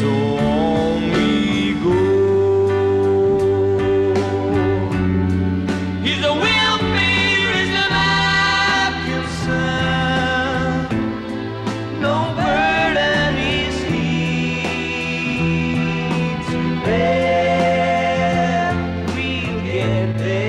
So on we go. He's a well-paid No burden is he to bear. We'll get there.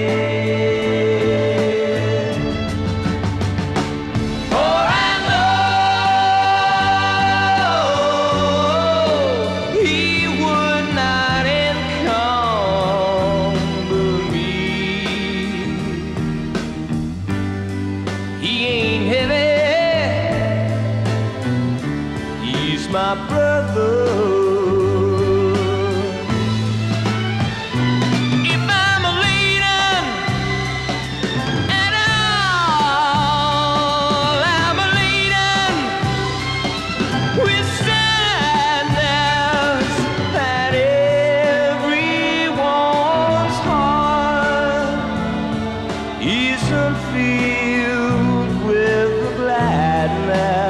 Brother. If I'm a at all, I'm a with sadness everyone's heart isn't filled with gladness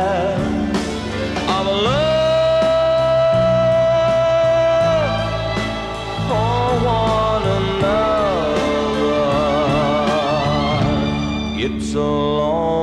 It's a long, long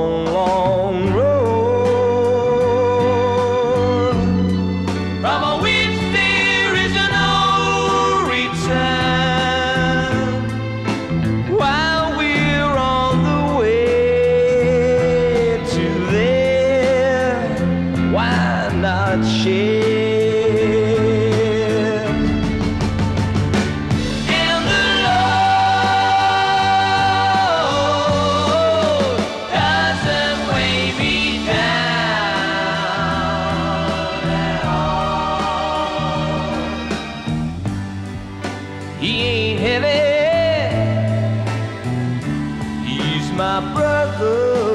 He ain't heavy. He's my brother.